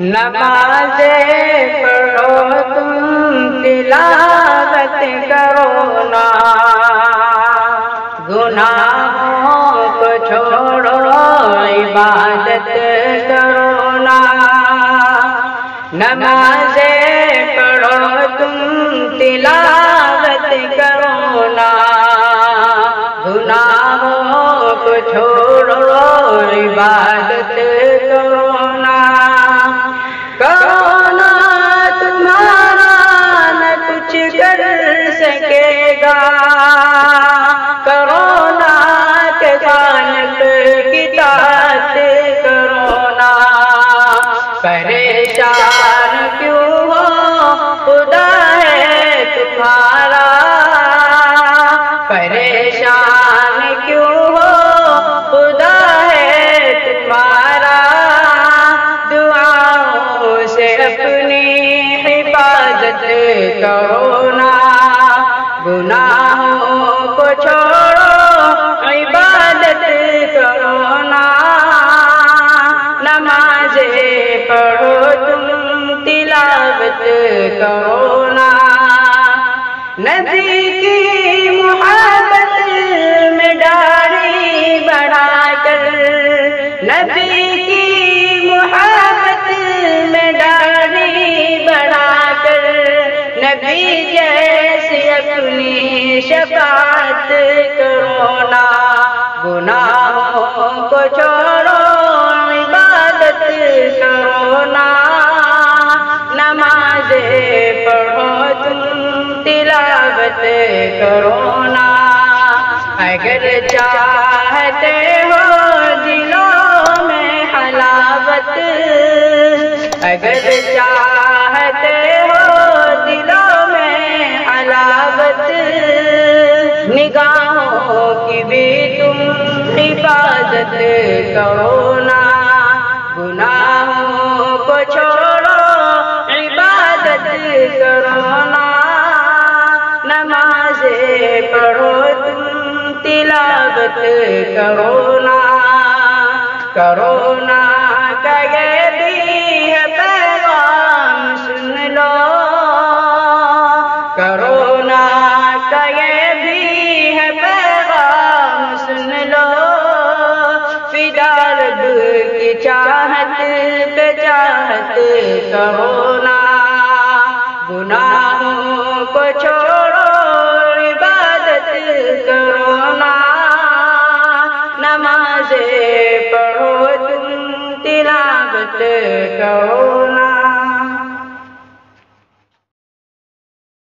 नमाजे पढ़ो तुम तिलावत करो ना। गुनाहों को छोड़ो इबादत करो ना। नमाजे पढ़ो तुम तिलावत करो ना। गुनाहों को छोड़ो इबादत परेशान क्यों हो? खुदा है तुम्हारा। परेशान क्यों हो? खुदा है तुम्हारा। दुआओं से अपनी हिफाजत करो। तिलावत करो ना नदी की मुहब्बत में डारी बढ़ाकर। नबी की मुहब्बत में डारी बढ़ाकर। नबी अपनी शफात करो ना गुनाहों को छोड़ो तिलावत करो ना अगर चाहते हो दिलों में हलावत, अगर चाहते हो दिलों में हलावत, निगाहों की भी तुम हिफाजत करो। तिलावत करो ना करो ना का ये भी है पैगाम सुन लो। करो ना का ये भी है पैगाम सुन लो। फिदारब की चाहत पे चाहत करो ना नमाजे पढ़ो तुम तिलावत करो ना।